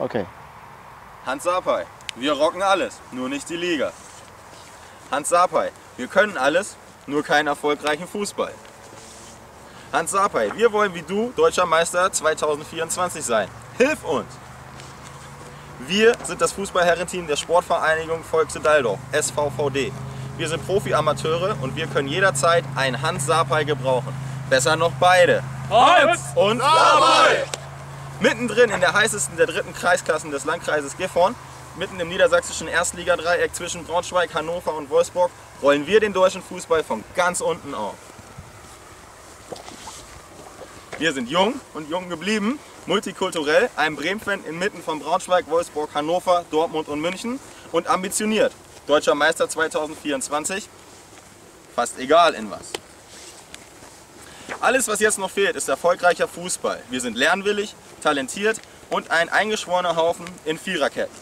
Okay. Hans Sapai, wir rocken alles, nur nicht die Liga. Hans Sapai, wir können alles, nur keinen erfolgreichen Fußball. Hans Sapai, wir wollen wie du Deutscher Meister 2024 sein. Hilf uns! Wir sind das Fußballherrenteam der Sportvereinigung Volkse Daldorf, SVVD. Wir sind Profi-Amateure und wir können jederzeit einen Hans Sapai gebrauchen. Besser noch beide. Hans! Und Sapai! Mittendrin in der heißesten der dritten Kreisklassen des Landkreises Gifhorn, mitten im niedersächsischen Erstligadreieck zwischen Braunschweig, Hannover und Wolfsburg, rollen wir den deutschen Fußball von ganz unten auf. Wir sind jung und jung geblieben, multikulturell, ein Bremen-Fan inmitten von Braunschweig, Wolfsburg, Hannover, Dortmund und München und ambitioniert. Deutscher Meister 2024, fast egal in was. Alles, was jetzt noch fehlt, ist erfolgreicher Fußball. Wir sind lernwillig, talentiert und ein eingeschworener Haufen in Viererketten.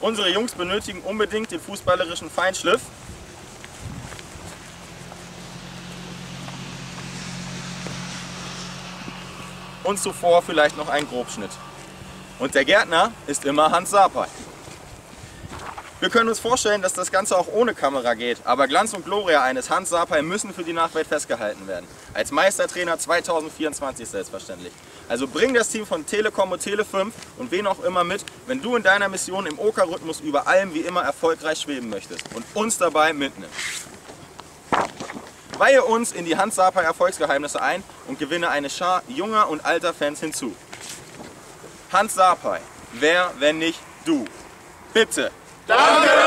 Unsere Jungs benötigen unbedingt den fußballerischen Feinschliff. Und zuvor vielleicht noch einen Grobschnitt. Und der Gärtner ist immer Hans Sapai. Wir können uns vorstellen, dass das Ganze auch ohne Kamera geht, aber Glanz und Gloria eines Hans Sapai müssen für die Nachwelt festgehalten werden. Als Meistertrainer 2024 selbstverständlich. Also bring das Team von Telekom und Tele5 und wen auch immer mit, wenn du in deiner Mission im Oka-Rhythmus über allem wie immer erfolgreich schweben möchtest und uns dabei mitnimmst. Weihe uns in die Hans Sapai Erfolgsgeheimnisse ein und gewinne eine Schar junger und alter Fans hinzu. Hans Sapai, wer, wenn nicht du? Bitte! Tá,